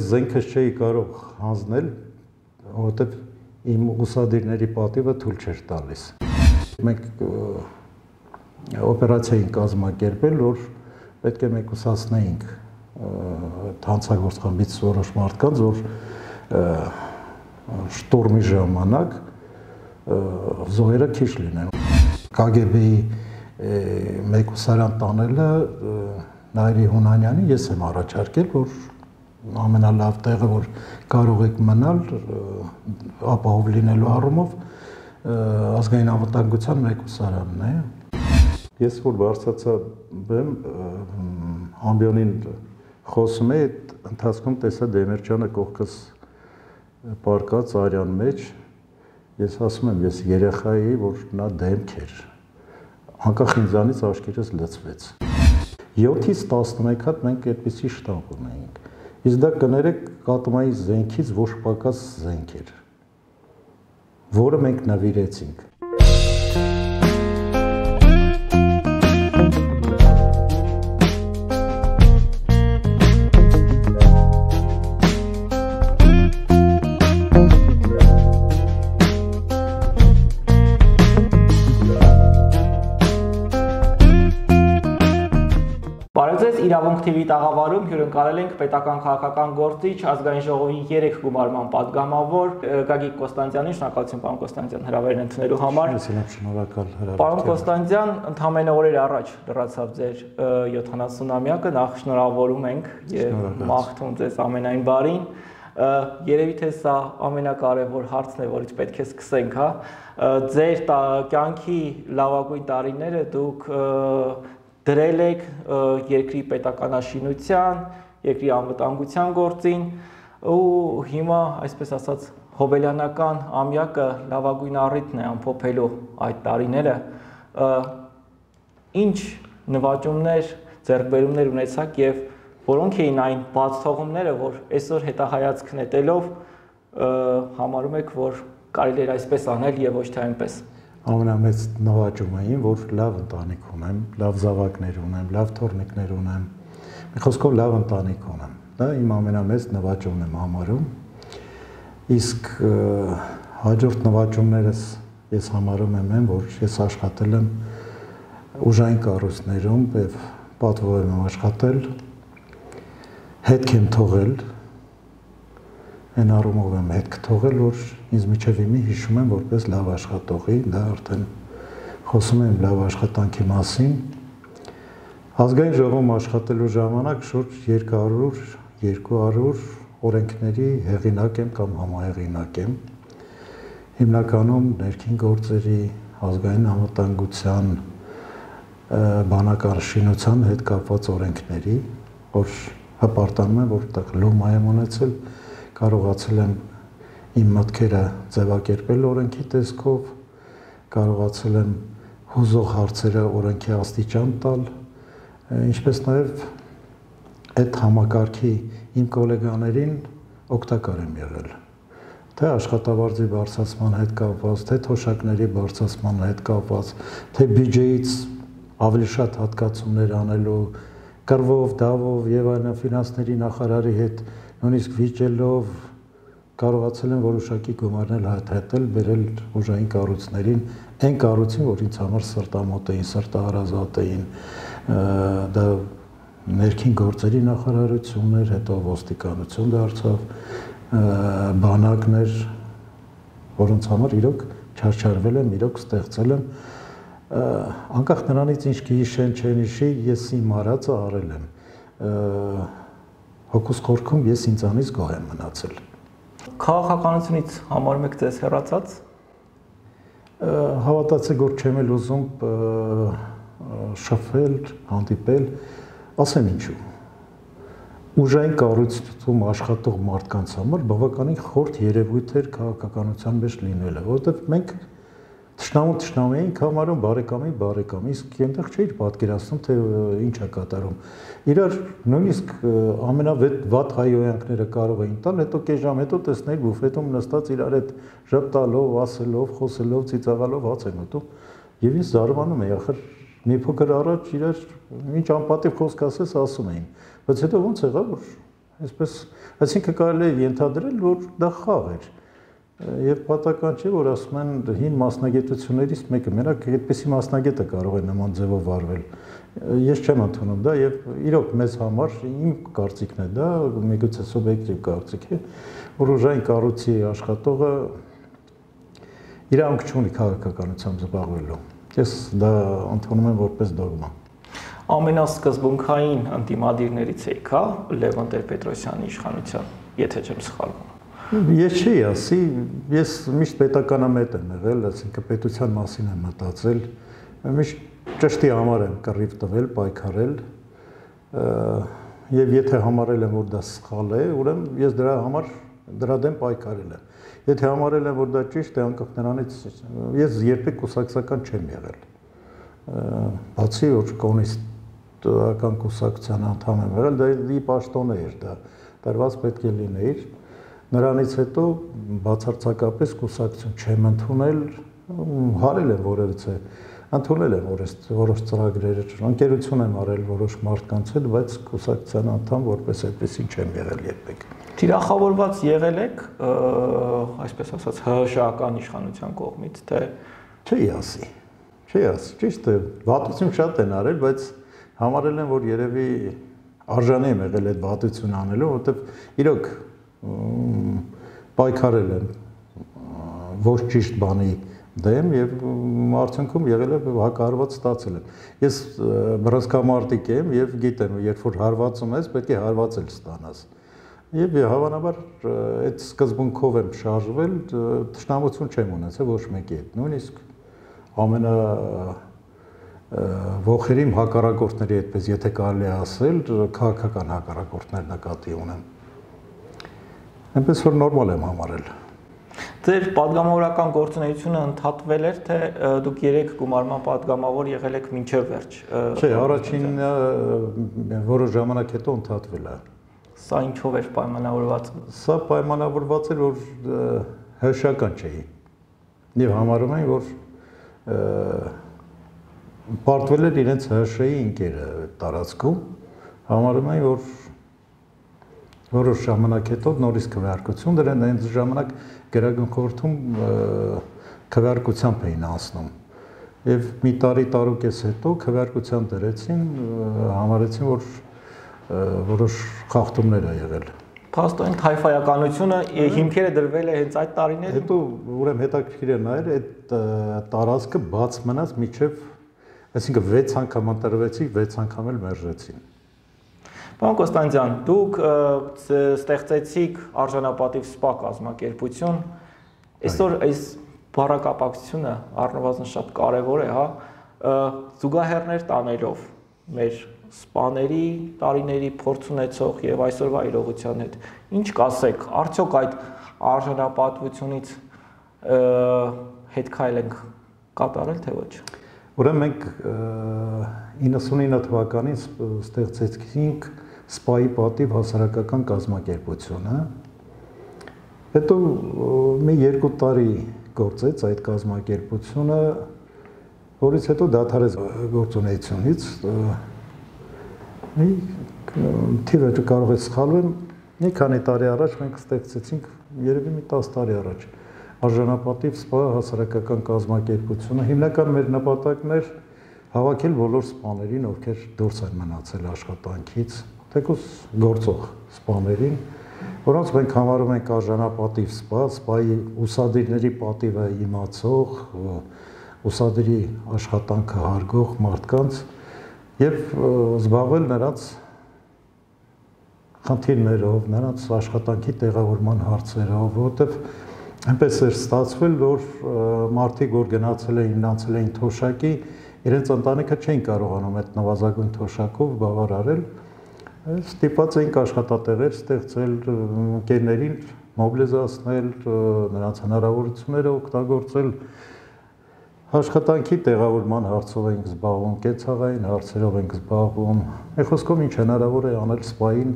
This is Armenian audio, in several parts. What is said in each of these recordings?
ես զենքս չէի կարող հանձնել, որովհետև իմ ուսադիրների պատիվը թույլ չէր տալիս։ Մենք օպերացիա էին կազմակերպել, որ պետք է մեկուսացնեինք հանցագործխմբից որոշ մարդկանց, որ շտուրմի ժամանակ զոհերը քիչ լինեն։ KGB-ի մեկուսարան տանելը Նայրի Հունանյանի ես եմ առաջարկել, որ ամենալավ տեղը, որ կարող եք մնալ ապահով լինելու առումով ազգային անվտանգության մեկուսարանն է։ Ես որ բարձացա բեմ ամբիոնին խոսում է, այդ ընթացքում տեսա Դեմիրճյանը կողքս պարկած արյան մեջ, ես ասում եմ, ես երեխա էի, որ նա դեմք էր։ Անկախ ինձանից աչքերս լծվեց։ 7-ից 11 հատ մենք այդպիսի շտապ ունեինք։ Իսկ դա կներեք կատմայի զենքից ոչ պակաս զենք էր, որը մենք նվիրեցինք։ Ակտիվի տաղավարում հյուրընկալել ենք պետական քաղաքական գործիչ ազգային ժողովի 3 գումարման падգամավոր Գագիկ Կոստանտյանին, շնորհակալություն պարոն Կոստանտյան հրավերն ընդունելու համար։ Շնորհակալ հրավեր։ Պարոն Կոստանտյան, ընդամենը օրեր առաջ լրացավ ձեր 70-ամյակը, նախ շնորհավորում ենք եւ մաղթում ձեզ ամենայն բարին։ Երևի թե սա ամենակարևոր հարցն է, որից պետք է սկսենք, հա։ Ձեր կյանքի լավագույն տարիները դուք դրել եք երկրի պետականաշինության, երկրի անվտանգության գործին ու հիմա, այսպես ասած, հոբելյանական ամյակը լավագույն առիթն է ամփոփելու այդ տարիները։ Ինչ նվաճումներ, ձեռքբերումներ ունեցաք եւ որոնք էին այն բաց թողումները, որ այսօր հետահայացք նետելով համարում եք, որ կարելի էր այսպես անել եւ ոչ թե այնպես ամենամեծ նվաճումը ին, որ լավ ընտանիք ունեմ, լավ զավակներ ունեմ, լավ թորնիկներ ունեմ։ Մի խոսքով լավ ընտանիք ունեմ։ Դա իմ ամենամեծ նվաճումն եմ համարում։ Իսկ հաջորդ նվաճումներս ես համարում եմ այն, որ ես աշխատել եմ ուժային կառույցներում եւ պատվով եմ աշխատել, հետք եմ թողել այն առումով եմ հետք թողել, որ ինձ միջև իմի հիշում եմ որպես լավ աշխատողի, դա արդեն խոսում եմ լավ աշխատանքի մասին։ Ազգային ժողովում աշխատելու ժամանակ շուրջ 200-200 օրենքների հեղինակ եմ կամ համահեղինակ եմ։ Հիմնականում ներքին գործերի, ազգային անվտանգության, բանական շինության հետ կապված օրենքների, որ հպարտանում եմ, որտեղ լոմա եմ ունեցել, կարողացել եմ իմ մտքերը ձևակերպել օրենքի տեսքով, կարողացել եմ հուզող հարցերը օրենքի աստիճան տալ, ինչպես նաև այդ համակարգի իմ գոլեգաներին օգտակար եմ եղել թե աշխատավարձի բարձրացման հետ կապված, թե թոշակների բարձրացման հետ կապված, թե բյուջեից ավելի շատ հատկացումներ անելու, կրվով, դավով եւ այլն ֆինանսների նախարարի հետ նույնիսկ վիճելով կարողացել են որոշակի գումարներ հայտնել, բերել ուժային կառույցներին, այն կառույցին, որ ինձ համար սրտամոտ էին, սրտահարազատ էին, դա ներքին գործերի նախարարություններ, հետո ոստիկանություն դարձավ, բանակներ, որոնց համար իրոք չարչարվել եմ, իրոք ստեղծել եմ անկախ նրանից ինչ գիշեն չեն իշի, ես իմ արածը արել եմ հոգուս խորքում ես ինձանից գոհ եմ մնացել։ Քաղաքականությունից համարում եք ձեզ հեռացած։ Հավատացեք, որ չեմ էլ ուզում շփվել, հանդիպել, ասեմ ինչու։ Ուժային կառույցում աշխատող մարդկանց համար բավականին խորտ երևույթ էր քաղաքականության մեջ լինելը, որովհետև մենք Տշնամու տշնամու էինք համարում բարեկամի բարեկամ, իսկ այնտեղ չէիր պատկերացնում, թե ինչ է կատարում։ Իրար նույնիսկ ամենավատ հայոյանքները կարող էին տալ, հետո կես ժամ հետո տեսնել բուֆետում նստած իրար հետ ժպտալով, ասելով, խոսելով, ծիծաղալով հաց են ուտում։ Եվ ինձ զարմանում էի, ախր մի փոքր առաջ իրար ինչ անպատիվ խոսք ասես ասում էին։ Բայց հետո ոնց եղավ, որ այսպես, այսինքն կարելի է ենթադրել, որ դա խաղ էր։ Եվ պատական չէ, որ ասում են հին մասնագետություններից մեկը, մենակ այդպեսի մասնագետը կարող է նման ձևով վարվել։ Ես չեմ ընդունում դա եւ իրոք մեզ համար իմ կարծիքն է դա, միգուցե սուբյեկտիվ կարծիք է, որ ուժային կառույցի աշխատողը իրանք չունի քաղաքականությամբ զբաղվելու։ Ես դա ընդունում եմ որպես դոգմա ամենասկզբունքային անտիմադիրներից եք, հա, Լևոն Տեր-Պետրոսյանի իշխանության, եթե չեմ սխալվում։ Ես չի ասի, ես միշտ պետականամետ եմ եղել, այսինքն պետության մասին եմ մտածել, միշտ ճշտի համար եմ կռիվ տվել, պայքարել, եւ եթե համարել եմ, որ դա սխալ է, ուրեմն ես դրա համար դրա դեմ պայքարել եմ։ Եթե համարել եմ, որ դա ճիշտ է, անկախ նրանից ես երբեք կուսակցական չեմ եղել։ Բացի որ կոմունիստ տվական կուսակցության անդամ եմ եղել, դա դի պաշտոն էր դա, դարված պետք է լինեիր։ Նրանից հետո բացարձակապես կուսակցություն չեմ ընդունել, հարել եմ որևիցե ընդունել եմ որոշ որոշ ծրագրեր, ընկերություն եմ արել որոշ մարդկանց հետ, բայց կուսակցության անդամ որպես այդպեսին չեմ եղել երբեք։ Տիրախավորված եղել եք, այսպես ասած, ՀՀՇ-ական իշխանության կողմից, թե չի ասի։ Չի ասի։ Ճիշտ է, վատություն շատ են արել, բայց համարել եմ, որ երևի արժանի եմ եղել այդ վատություն անելու, որովհետև իրոք պայքարել եմ ոչ ճիշտ բանի դեմ եւ արդյունքում եղել է հակարված ստացել եմ։ Ես բռնցքամարտիկ եմ եւ գիտեմ, երբ որ հարվածում ես, պետք է հարվածել ստանաս։ Եվ հավանաբար այդ սկզբունքով եմ շարժվել, ճշտամություն չեմ ունեցել ոչ մեկի հետ։ Նույնիսկ ամենա ողերիմ հակառակորդների այդպես եթե կարելի ասել, քաղաքական հակառակորդներ նկատի ունեմ այնպես որ նորմալ եմ համարել։ Ձեր падգամավորական գործունեությունը ընդհատվել էր, թե դուք երեք գումարման падգամավոր եղել եք մինչև վերջ։ Չէ, առաջին որոշ ժամանակ հետո ընդհատվել է։ Սա ինչով էր պայմանավորված։ Սա պայմանավորված էր, որ հրաշական չէի։ Եվ համարում էին, որ պարտվել էր իրենց հրաշեի ընկերը տարածքում, համարում էին, որ որոշ ժամանակ հետո նորից քվեարկություն դրեն, այնց ժամանակ գրագն խորհրդում քվեարկությամբ էին անցնում։ Եվ մի տարի տարուկես հետո քվեարկության դրեցին, համարեցին, որ որոշ խախտումներ ա եղել։ Փաստորեն թայֆայականությունը հիմքերը դրվել է հենց այդ տարիներին։ Հետո ուրեմն հետաքրքիր է նայել այդ տարածքը բաց մնաց միջև Այսինքն 6 անգամ ընտրվեցի, 6 անգամ էլ մերժեցին։ Պարոն Կոստանդյան, դուք ստեղծեցիք արժանապատիվ սպա կազմակերպություն։ Այսօր այս բառակապակցությունը առնվազն շատ կարևոր է, հա, զուգահեռներ տանելով մեր սպաների տարիների փորձ ունեցող եւ այսօրվա իրողության հետ։ Ինչ կասեք, արդյոք այդ արժանապատվությունից հետ քայլենք կատարել թե ոչ։ Ուրեմն մենք 99 թվականին ստեղծեցինք սպայի պատիվ հասարակական կազմակերպությունը։ Հետո մի երկու տարի գործեց այդ կազմակերպությունը, որից հետո դադարեց գործունեությունից։ Մի թիվը կարող է սխալվեմ, մի քանի տարի առաջ մենք ստեղծեցինք, երևի մի 10 տարի առաջ արժանապատիվ սպա հասարակական կազմակերպությունը հիմնական մեր նպատակն էր հավաքել բոլոր սպաներին, ովքեր դուրս են մնացել աշխատանքից, թեկուս գործող սպաներին, որոնց մենք համարում ենք արժանապատիվ սպա, սպայի ուսադիրների պատիվը իմացող, ուսադիրի աշխատանքը հարգող մարդկանց եւ զբաղվել նրանց խնդիրներով, նրանց աշխատանքի տեղավորման հարցերով, որովհետեւ այնպես էր ստացվել, որ մարդիկ որ գնացել էին, մնացել էին թոշակի, իրենց ընտանիքը չէին կարողանում այդ նվազագույն թոշակով բավարարել, ստիպված էինք աշխատատեղեր ստեղծել, ընկերներին մոբիլիզացնել, նրանց հնարավորությունները օգտագործել աշխատանքի տեղավորման հարցով ենք զբաղվում, կեցաղային հարցերով ենք զբաղվում։ Մի խոսքով ինչ հնարավոր է անել սպային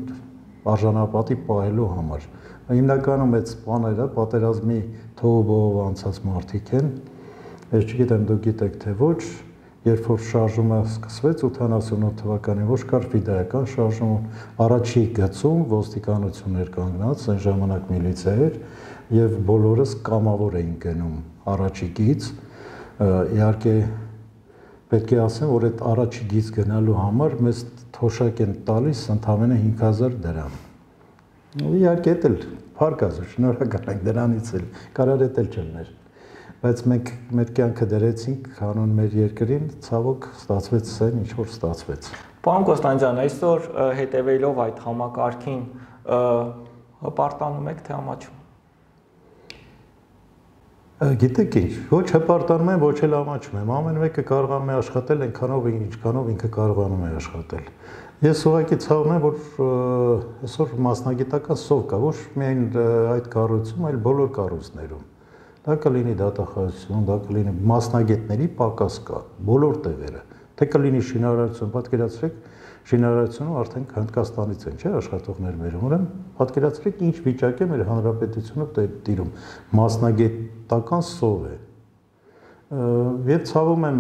արժանապատի պահելու համար հիմնականում այդ սպաները պատերազմի թողով անցած մարդիկ են։ Ես չգիտեմ դուք գիտեք թե ոչ, երբ որ շարժումը սկսվեց 88 թվականին, ոչ կար ֆիդայական շարժում, առաջի գծում ոստիկանություններ կանգնած, այն ժամանակ միլիցիա էր եւ բոլորս կամավոր էին գնում առաջի գից։ Իհարկե պետք է ասեմ, որ այդ առաջի գից գնալու համար մեզ թոշակ են տալիս ընդամենը 5000 դրամ։ Իհարկե դա էլ փառք ազու, շնորհակալ ենք դրանից էլ, կարար դա էլ չլներ բայց մենք մեր կյանքը դրեցինք կանոն մեր երկրին, ցավոք ստացվեց սեն ինչ որ ստացվեց։ Պարոն Կոստանջյան, այսօր հետևելով այդ համակարգին հպարտանում եք թե ամաչում։ Գիտեք ինչ, ոչ հպարտանում եմ, ոչ էլ ամաչում եմ։ Ամեն մեկը կարողանում է աշխատել այնքանով, ինչքանով ինքը կարողանում է աշխատել։ Ես ուղղակի ցավում եմ, որ այսօր մասնագիտական սով կա, ոչ միայն այդ կառույցում, այլ բոլոր կառույցներում Դա կլինի դատախազություն, դա կլինի մասնագետների պակաս կա բոլոր տեղերը։ Թե կլինի շինարարություն, պատկերացրեք, շինարարությունը արդեն Հնդկաստանից են, չէ, աշխատողներ բերում։ Ուրեմն պատկերացրեք ինչ վիճակ է մեր հանրապետությունը տիրում։ Մասնագետական սով է։ Եվ ցավում եմ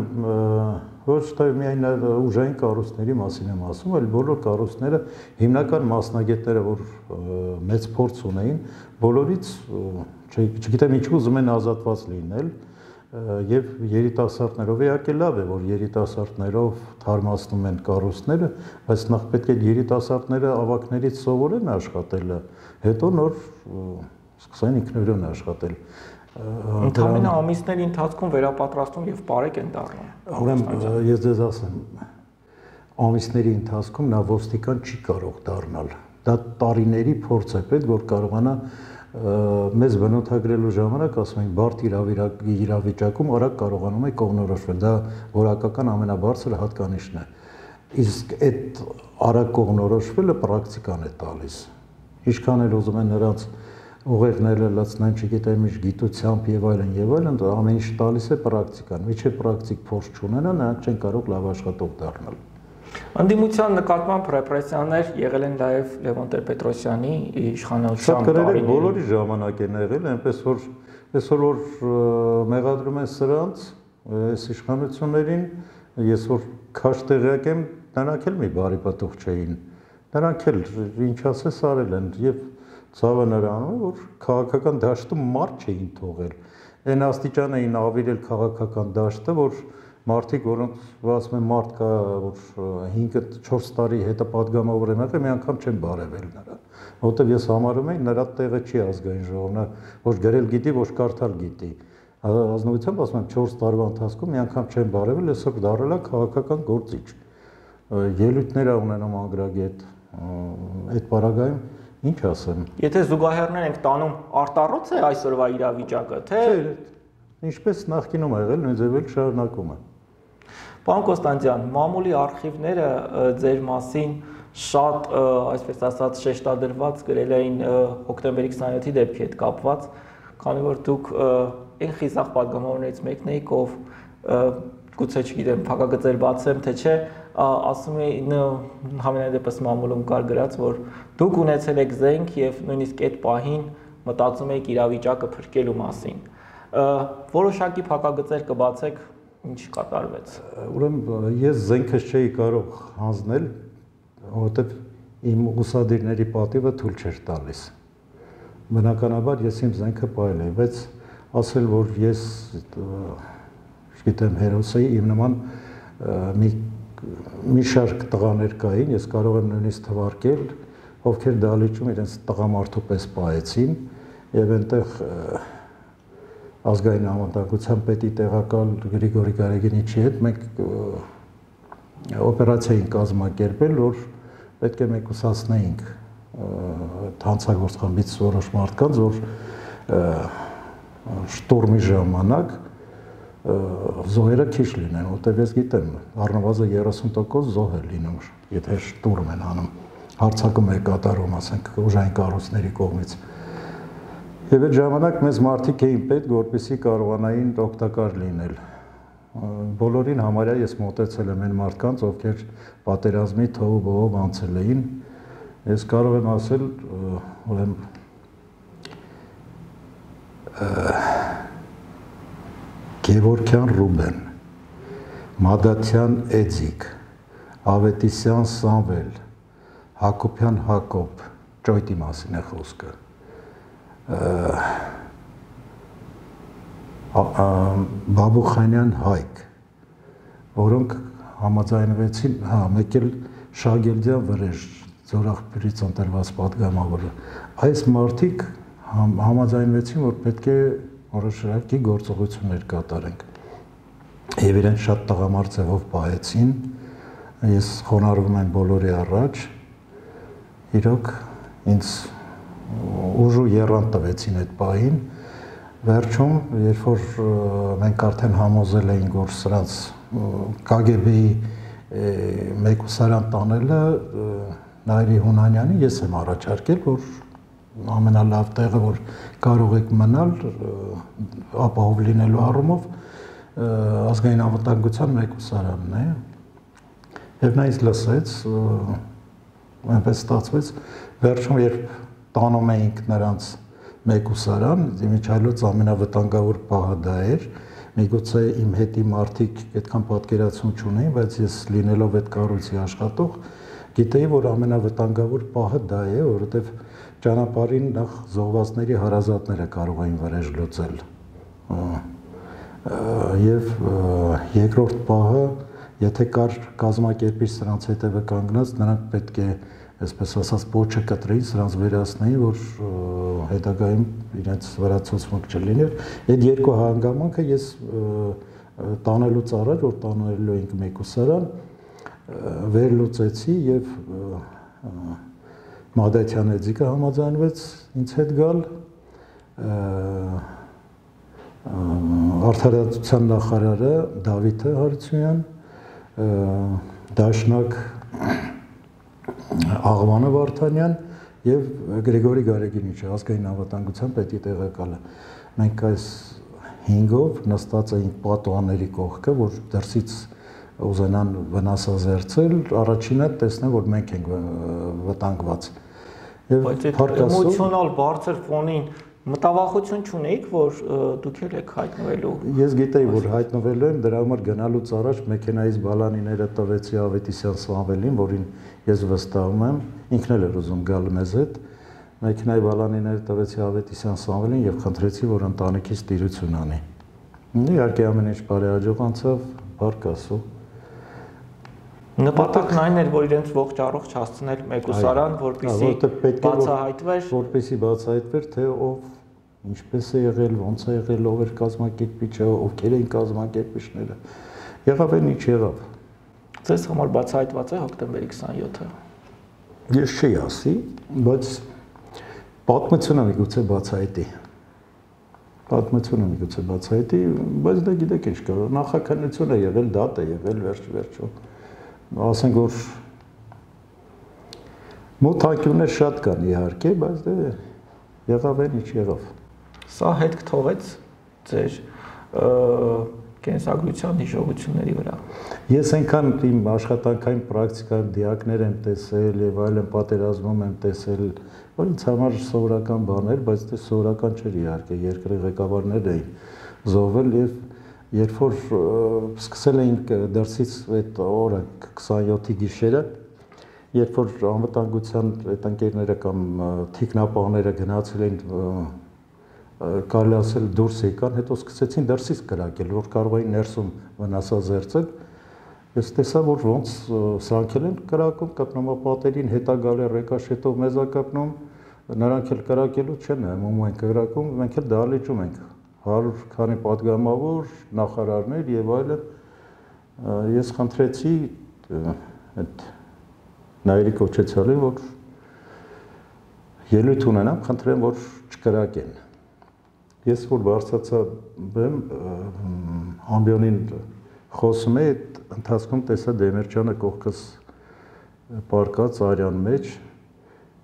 ոչ թե միայն ուժային կառույցների մասին եմ ասում, այլ բոլոր կառույցները հիմնական մասնագետները, որ մեծ փորձ ունեին, բոլորից չգիտեմ ինչու ուզում են ազատված լինել եւ երիտասարդներով իհարկե լավ է որ երիտասարդներով թարմացնում են կառույցները բայց նախ պետք է երիտասարդները ավակներից սովորեն աշխատելը հետո նոր սկսեն ինքնուրույն աշխատել Ընդամենը ամիսների ընթացքում վերապատրաստում եւ բարեկ են դառնում։ Ուրեմն ես ձեզ ասեմ, ամիսների ընթացքում նա ոստիկան չի կարող դառնալ։ Դա տարիների փորձ է պետք, որ կարողանա մեզ բնութագրելու ժամանակ ասում են բարդ իրավիճակում արագ կարողանում է կողնորոշվել։ Դա որակական ամենաբարձր հատկանիշն է։ Իսկ այդ արագ կողնորոշվելը պրակտիկան է տալիս։ Ինչքան էլ ուզում են նրանց ուղեղները լցնեն, չգիտեմ, ինչ գիտությամբ եւ այլն եւ այլն, ամեն ինչ տալիս է պրակտիկան։ Միջի պրակտիկ փորձ չունենա, նրանք չեն կարող լավ աշխատող դառնալ։ Անդիմության նկատմամբ ռեպրեսիաներ եղել են նաև Լևոն Տեր-Պետրոսյանի իշխանության տարիներին։ Բոլորի ժամանակ են եղել, այնպես որ այսօր որ մեղադրում են սրանց, այս իշխանություններին, ես որ քաշ տեղյակ եմ, նրանք էլ մի բարի պատող չէին։ Նրանք էլ ինչ ասես արել են եւ ցավը նրանում որ քաղաքական դաշտում մարդ չէին թողել այն աստիճան էին ավիրել քաղաքական դաշտը որ մարդիկ որոնք ասում են մարդ կա որ 5-ից 4 տարի հետը падգամավոր են եղել մի անգամ չեն բարևել նրան որովհետև ես համարում եմ նրա տեղը չի ազգային ժողովն ոչ գրել գիտի ոչ կարդալ գիտի ազնվությամբ ասում եմ 4 տարվա ընթացքում մի անգամ չեն բարևել այսօր դարելա քաղաքական գործիչ ելույթներ ունենում ագրագետ այդ պարագայում Ինչ ասեմ։ Եթե զուգահեռներ ենք տանում արտառոց է այսօրվա իրավիճակը, թե ինչպես նախկինում ա եղել, նույն ձև էլ շարունակում է։ Պարոն Կոստանդյան, մամուլի արխիվները ձեր մասին շատ, այսպես ասած, շեշտադրված գրել էին հոկտեմբերի 27-ի դեպքի հետ կապված, քանի որ դուք այն խիզախ պատգամավորներից մեկն էիք, ով գուցե չգիտեմ, փակագծեր բացեմ, թե չէ, ասում է համենայն դեպս մամուլում կար գրած, որ դուք ունեցել եք զենք եւ նույնիսկ այդ պահին մտածում եք իրավիճակը փրկելու մասին։ Որոշակի փակագծեր կբացեք ինչ կատարվեց։ Ուրեմն ես զենքս չէի կարող հանձնել, որովհետև իմ ուսադիրների պատիվը թույլ չէր տալիս։ Բնականաբար ես իմ զենքը պայել եմ, բայց ասել որ ես չգիտեմ հերոս էի, իմ նման մի մի շարք տղաներ կային, ես կարող եմ նույնիսկ թվարկել, ովքեր դալիճում իրենց տղամարդու պես պահեցին եւ այնտեղ ազգային անվտանգության պետի տեղակալ Գրիգորի Գարեգինիչի հետ մենք օպերացիա էին կազմակերպել, որ պետք է մենք ուսացնեինք հանցագործ խմբից որոշ մարդկանց, որ շտուրմի ժամանակ զոհերը քիչ լինեն, որտեղ ես գիտեմ, առնվազն 30% զոհ է լինում, եթե շտուրմ են անում, հարցակում է կատարում, ասենք, ուժային կառույցների կողմից։ Եվ այդ ժամանակ մեզ մարդիկ էին պետք, որպեսզի կարողանային օգտակար լինել։ Բոլորին համարյա ես մտածել եմ այն մարդկանց, ովքեր պատերազմի թողու բողով անցել էին։ Ես կարող եմ ասել, ուրեմն Գևորքյան Ռուբեն, Մադաթյան Էդիկ, Ավետիսյան Սամվել, Հակոբյան Հակոբ, ճոյտի մասին է խոսքը։ Բաբուխանյան Հայկ, որոնք համաձայնվեցին, հա, մեկ էլ Շագելդյան Վրեժ, Ձորախբերից ընտրված պատգամավորը։ Այս մարդիկ համ, համաձայնվեցին, որ պետք է որոշակի գործողություններ կատարենք։ Եվ իրեն շատ տղամարդ ձևով պահեցին։ Ես խոնարհվում եմ բոլորի առաջ։ Իրոք ինձ ուժու երան տվեցին այդ պահին։ Վերջում, երբ որ մենք արդեն համոզել էինք, որ սրանց KGB-ի մեկուսարան տանելը Նայրի Հունանյանի ես եմ առաջարկել, որ ամենալավ տեղը, որ կարող եք մնալ ապահով լինելու առումով ազգային անվտանգության մեկուսարանն է։ Եվ նա ինձ լսեց, այնպես ստացվեց, վերջում երբ տանում էինք նրանց մեկուսարան, իմիջայլոց ամենավտանգավոր պահը դա էր, միգուցե իմ հետի մարդիկ այդքան պատկերացում չունեին, բայց ես լինելով այդ կառույցի աշխատող, գիտեի, որ ամենավտանգավոր պահը դա է, որովհետև ճանապարհին նախ զոհվածների հարազատները կարող էին վրեժ լուծել։ Եվ երկրորդ պահը, եթե կար կազմակերպիչ սրանց հետևը կանգնած, նրանք պետք է այսպես ասած փոչը կտրեին, սրանց վերացնեին, որ հետագայում իրենց վրա ցուցմուկ չլիներ։ Այդ երկու հանգամանքը ես տանելուց առաջ, որ տանելու էինք մեկուսարան, վերլուծեցի եւ Մադաթյան Էձիկը համաձայնվեց ինձ հետ գալ արդարացության նախարարը Դավիթ Հարությունյան դաշնակ Աղվանը Վարդանյան եւ Գրիգորի Գարեգինիչը ազգային անվտանգության պետի տեղակալը մենք այս 5-ով նստած էինք պատուանների կողքը որ դրսից ուզենան վնասազերծել առաջինը տեսնեն որ մենք ենք վտանգված Եվ էմոցիոնալ բարձր ֆոնին մտավախություն չունեիք, որ դուք եք հայտնվելու։ Ես գիտեի, որ հայտնվելու եմ, դրա համար գնալուց առաջ մեքենայից բալանիները տվեցի Ավետիսյան Սամվելին, որին ես վստահում եմ, ինքն էլ էր ուզում գալ մեզ հետ։ Մեքենայի բալանիները տվեցի Ավետիսյան Սամվելին եւ խնդրեցի, որ ընտանիքից տիրություն անի։ Իհարկե ամեն ինչ բարեհաջող անցավ, բարք ասու։ Նպատակն այն էր, որ իրենց ողջ առողջ հասցնել մեկուսարան, որպեսզի բացահայտվեր, որպեսզի բացահայտվեր, թե ով ինչպես է եղել, ոնց է եղել, ով էր կազմակերպիչը, ովքեր էին կազմակերպիչները։ Եղավ այն ինչ եղավ։ Ձեզ համար բացահայտված է հոկտեմբերի 27-ը։ Ես չի ասի, բայց պատմությունը միգուցե բացահայտի պատմությունը միգուցե բացահայտի, բայց դա գիտեք ինչ կա, նախաքննություն է եղել, դատ է եղել վերջ վերջո։ վերջ ասենք որ մոտ հակյուններ շատ կան իհարկե, բայց դե եղավ այն ինչ եղավ։ Սա հետք թողեց ձեր կենսագրության հիշողությունների վրա։ Ես այնքան իմ աշխատանքային պրակտիկայում դիակներ եմ տեսել եւ այլն պատերազմում եմ տեսել, որ ինձ համար սովորական բաներ, բայց դե սովորական չէր իհարկե, երկրի ղեկավարներ էին զոհվել եւ երբ որ սկսել էինք դրսից այդ օրը 27-ի գիշերը, երբ որ անվտանգության այդ ընկերները կամ թիկնապահները գնացել էին կարելի ասել դուրս եկան, հետո սկսեցին դրսից կրակել, որ կարող էին ներսում վնասազերծել։ Ես տեսա, որ ոնց սրանք են կրակում, կապնում ապատերին, հետա գալի ռեկաշետով մեզա կապնում, նրանք էլ կրակելու չեն, մոմ են կրակում, մենք էլ դալիճում ենք 100 քանի падգամավոր, նախարարներ եւ այլն ես խնդրեցի այդ Նաիրի Կոչեցյալին, որ ելույթ ունենամ, խնդրեմ, որ չկրակեն։ Ես որ բարձացա բեմ ամբիոնին խոսում է, այդ ընթացքում տեսա Դեմիրճյանը կողքս պարկած արյան մեջ,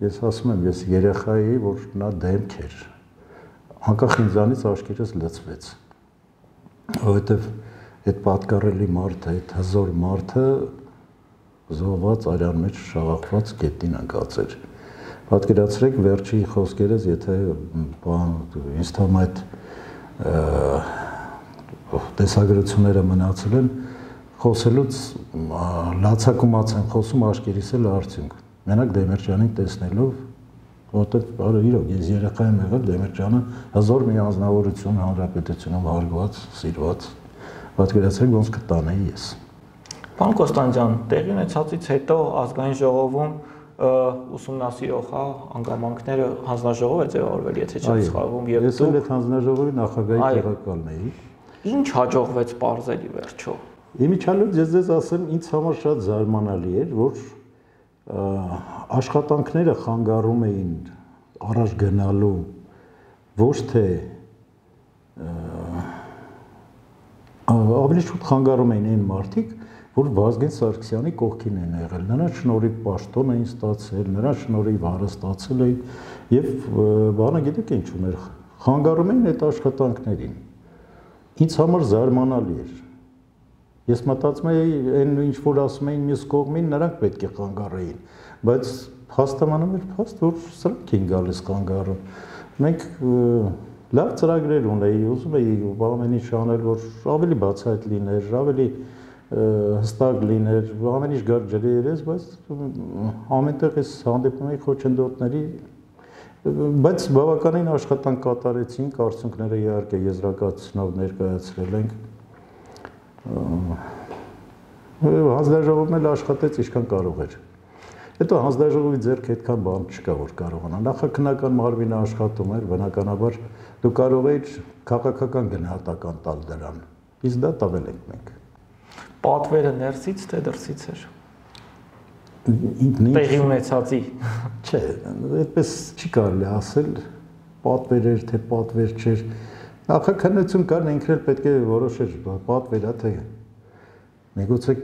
ես ասում եմ, ես երեխայի, որ նա դեմք էր, անկախ ինձանից աչքերս լցվեց որովհետև այդ պատկառելի մարդը, այդ հզոր մարդը զոհված արյան մեջ շաղախված գետին ընկած էր։ Պատկերացրեք վերջի խոսքերս, եթե բան ինձ թվում այդ տեսագրությունները մնացել են, խոսելուց լացակումած են խոսում աշկերիս էլ արդյունք։ Մենակ Դեմիրճյանին տեսնելով որտեղ բարը իրոք ես երեխա եմ եղել Դեմիրճյանը հզոր մի անznավորություն հանրապետությունում հարգված, սիրված պատկերացրեք ոնց կտանեի ես։ Պարոն Կոստանդյան, տեղի ունեցածից հետո ազգային ժողովում ուսումնասիրող, հա, անգամանքները հանձնաժողով է ձևավորվել, եթե չեմ սխալվում, եւ ես էլ այդ հանձնաժողովի նախագահի տեղակալն էի։ Ինչ հաջողվեց բարձելի վերջո։ Իմիջիալով ես ձեզ ասեմ, ինձ համար շատ զարմանալի էր, որ աշխատանքները խանգարում էին առաջ գնալու ոչ թե ավելի շուտ խանգարում էին այն մարդիկ, որ Վազգեն Սարգսյանի կողքին են եղել։ Նրա շնորհիվ պաշտոն էին ստացել, նրա շնորհիվ հարստացել էին եւ բանը գիտեք ինչ ուներ, խանգարում էին այդ աշխատանքներին։ Ինձ համար զարմանալի էր։ Ես մտածում էի, այն ինչ որ ասում էին մյուս կողմին, նրանք պետք է խանգարեին, բայց հաստատանում էր փաստ, որ սրանք են գալիս խանգարում։ Մենք լավ ծրագրեր ունեի, ուզում էի ամեն ինչ անել, որ ավելի բացահայտ լիներ, ավելի հստակ լիներ, ամեն ինչ գար ջրի երես, բայց ամենտեղ էս հանդիպում էի խոչընդոտների բայց բավականին աշխատանք կատարեցինք, արդյունքները իհարկե եզրակացնով ներկայացրել ենք։ Հանձնաժողովն էլ աշխատեց ինչքան կարող էր։ Հետո հանձնաժողովի ձեռք այդքան բան չկա, որ կարողանա։ Նախաքննական մարմինը աշխատում էր, բնականաբար դու կարող էիր քաղաքական գնահատական տալ դրան։ Իսկ դա տվել ենք մենք պատվերը ներսից թե դրսից էր տեղի ունեցածի չէ այդպես չի կարելի ասել պատվեր էր թե պատվեր չէր նախաքննություն կար ինքն էլ պետք է որոշեր պատվեր է թե միգուցե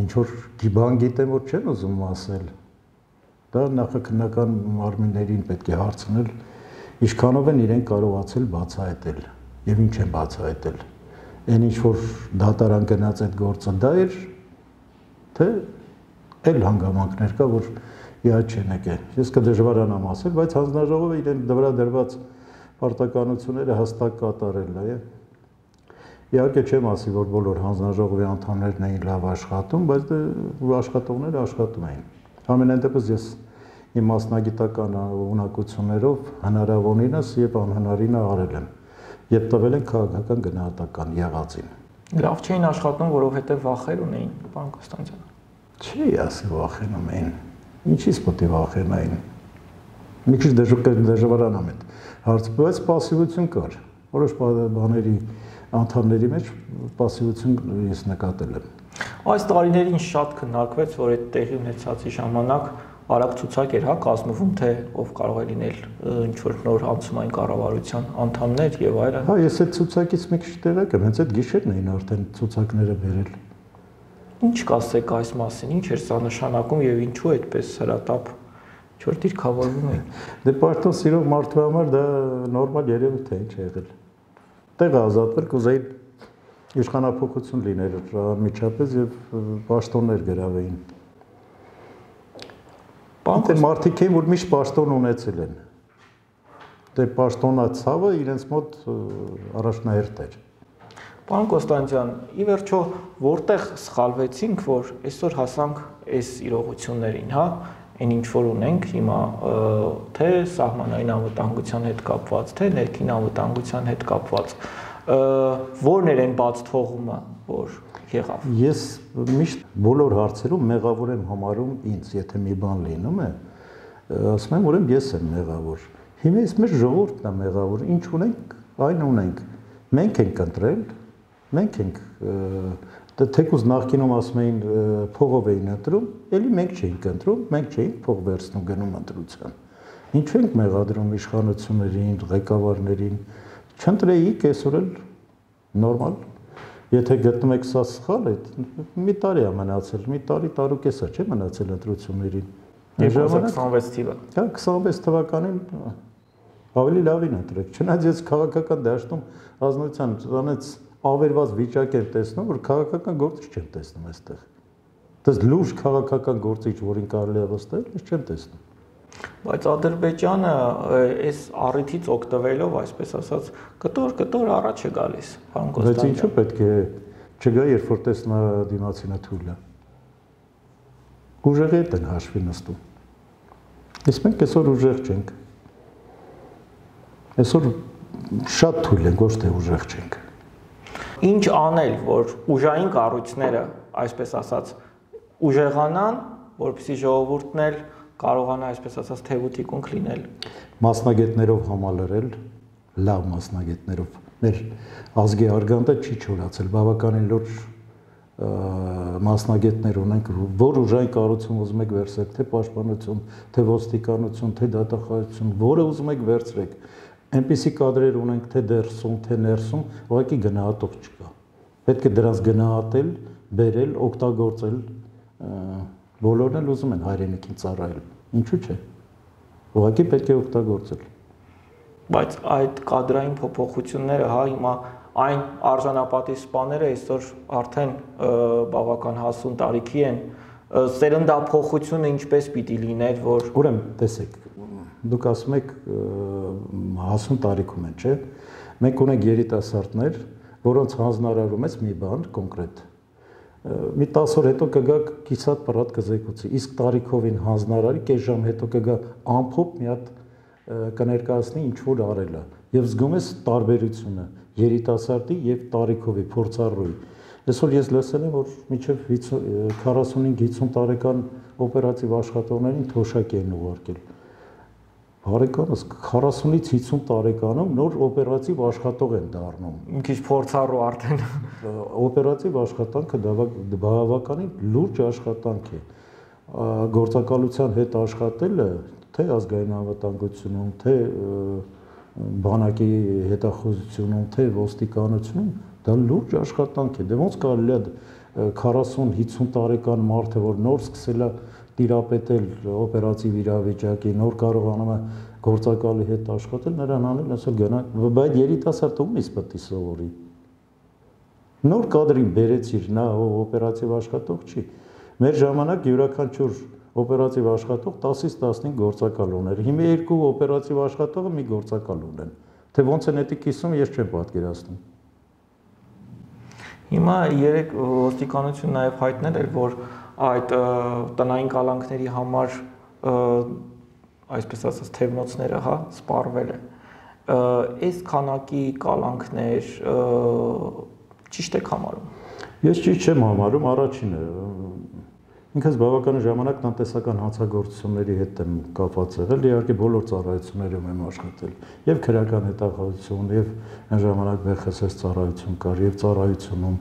ինչ որ գիբան գիտեմ որ չեն ուզում ասել դա նախաքննական մարմիններին պետք է հարցնել ինչքանով են իրեն կարողացել բացահայտել եւ ինչ են բացահայտել այն ինչ որ դատարան գնաց այդ գործը դա էր թե այլ հանգամանքներ կա որ իհաց չեն եկել ես կդժվարանամ ասել բայց հանձնաժողովը իրեն վրա դրված պարտականությունները հստակ կատարել է իհարկե չեմ ասի որ բոլոր հանձնաժողովի անդամներն էին լավ աշխատում բայց դե աշխատողները աշխատում էին ամենայն դեպս ես իմ մասնագիտական ունակություններով հնարավորինս եւ անհնարինը արել եմ եւ տվել են քաղաքական գնահատական եղածին։ Լավ չէին աշխատում, որովհետեւ վախեր ունեին, պարոն Կոստանցյան։ Չի, ասի վախենում էին։ Ինչի՞ց պետք է վախենային։ Մի քիչ դժվարանամ այդ հարց, բայց пассивություն կար։ Որոշ բաների անդամների մեջ пассивություն ես նկատել եմ։ Այս տարիներին շատ քննարկվեց, որ այդ տեղի ունեցածի ժամանակ արագ ցուցակ էր հա կազմվում թե ով կարող է լինել ինչ որ նոր անցումային կառավարության անդամներ եւ այլն։ Հա, ես այդ ցուցակից մի քիչ տեղակ եմ, հենց այդ գիշերն էին արդեն ցուցակները վերել։ Ինչ կասեք այս մասին, ինչ էր սա նշանակում եւ ինչու այդպես հրատապ ինչ որ դիրքավորվում էին։ Դե պարտոն սիրող մարդու համար դա նորմալ երևույթ է, ինչ է եղել։ Տեղը ազատվել կուզեի իշխանապողություն լիներ միջապես եւ պաշտոններ գրավեին է մարդիկ են, որ միշտ պաշտոն ունեցել են։ Դե պաշտոնացավը իրենց մոտ առաջնահերթ էր։ Պարոն Կոստանցյան, ի վերջո որտեղ սխալվեցինք, որ այսօր հասանք այս իրողություններին, հա, այն ինչ որ ունենք հիմա, թե սահմանային անվտանգության հետ կապված, թե ներքին անվտանգության հետ կապված, որն էր այն բաց թողումը, որ եղավ։ Ես միշտ բոլոր հարցերում մեղավոր եմ համարում ինձ, եթե մի բան լինում է, ասում եմ, ուրեմն ես եմ մեղավոր։ Հիմա ես մեր ժողովուրդն է մեղավոր, ինչ ունենք, այն ունենք։ Մենք ենք ընտրել, մենք ենք թեկուզ նախկինում ասում էին փողով էին ընտրում, ելի մենք չէինք ընտրում, մենք չէինք փող վերցնում գնում ընտրության։ Ինչու ենք մեղադրում իշխանություններին, ղեկավարներին։ Չընտրեիք այսօր էլ նորմալ Եթե գտնում եք սա սխալ է, մի տարի է մնացել, մի տարի տարուկեսա չէ մնացել ընտրություններին։ 2026 թիվը։ Հա 26 թվականին ավելի լավին ընտրեք։ Չնայած ես քաղաքական դաշտում ազնության ծանեց ավերված վիճակ եմ տեսնում, որ քաղաքական գործիչ չեմ տեսնում այստեղ։ Դες լուրջ քաղաքական գործիչ, որին կարելի է վստահել, ես չեմ տեսնում։ Բայց Ադրբեջանը այս առիթից օգտվելով, այսպես ասած, կտոր կտոր առաջ է գալիս, Կոստանդյան։ Բայց ինչու պետք է չգա, երբ որ տեսնա դիմացինը թույլ է։ Ուժեղի հետ են հաշվի նստում։ Իսկ մենք այսօր ուժեղ չենք։ Այսօր շատ թույլ ենք, ոչ թե ուժեղ չենք։ Ինչ անել, որ ուժային կառույցները, այսպես ասած, ուժեղանան, որպեսզի ժողովուրդն էլ կարողանա, այսպես ասած, թեվուտիկունք լինել։ Մասնագետներով համալրել, լավ մասնագետներով։ Մեր ազգի արգանդը չի չորացել, բավականին լուրջ մասնագետներ ունենք, որ ուժային կառույցում ուզում եք վերցրեք, թե պաշտպանություն, թե ոստիկանություն, թե դատախազություն, որը ուզում եք վերցրեք այնպիսի կադրեր ունենք թե դերսում, թե ներսում, ուղղակի գնահատող չկա։ Պետք է դրանց գնահատել, բերել, օգտագործել, բոլորն էլ ուզում են հայրենիքին ծառայել։ Ինչու՞ չէ։ Ուղղակի պետք է օգտագործել։ Բայց այդ կադրային փոփոխությունները, հա, հիմա այն արժանապատի սպաները այսօր արդեն բավական հասուն տարիքի են, սերնդափոխությունը ինչպես պիտի լիներ, որ ուրեմն տեսեք, դուք ասում եք հասուն տարիքում են, չէ՞։ Մենք ունենք երիտասարդներ, որոնց հանձնարարում ես մի բան կոնկրետ։ Մի 10 օր հետո կգա կիսատ պրատ կզեկուցի, իսկ տարիքովին հանձնարարի կես ժամ հետո կգա ամփոփ մի հատ կներկայացնի ինչ որ արել է եւ զգում ես տարբերությունը երիտասարդի եւ տարիքովի փորձառուի Այսօր ես լսել եմ, որ միջև 45-50 տարեկան օպերատիվ աշխատողներին թոշակ են ուղարկել Բարեկամս 40-ից 50 տարեկանում նոր օպերատիվ աշխատող են դառնում։ Մի քիչ փորձառու արդեն։ Օպերատիվ աշխատանքը բավականին լուրջ աշխատանք է։ Գործակալության հետ աշխատելը թե ազգային անվտանգությունում, թե բանակի հետախուզությունում, թե ոստիկանությունում դա լուրջ աշխատանք է։ Դե ոնց կարելի է 40-50 տարեկան մարդը, որ նոր սկսել է տիրապետել օպերատիվ իրավիճակի, նոր կարողանում է գործակալի հետ աշխատել, նրան անել ասել գնա, բայց երիտասարդը ում իսկ պետք է սովորի։ Նոր կադրին բերեցիր, նա օպերատիվ աշխատող չի։ Մեր ժամանակ յուրաքանչյուր օպերատիվ աշխատող 10-ից 15 գործակալ ուներ։ Հիմա երկու օպերատիվ աշխատողը մի գործակալ ունեն։ Թե ոնց են դա կիսում, ես չեմ պատկերացնում։ Հիմա երեք ոստիկանություն նաև հայտնել էր, որ այդ տնային կալանքների համար այսպես ասած թևնոցները, հա, սպառվել է։ Այս քանակի կալանքներ ճիշտ եք համարում։ Ես ճիշտ չեմ համարում, առաջինը ինքս բավական ժամանակ տնտեսական հանցագործությունների հետ եմ կապված եղել, իհարկե բոլոր ծառայություններում եմ աշխատել, եւ քրական հետախազություն, եւ այն ժամանակ ԲԽՍ ծառայություն կար, եւ ծառայությունում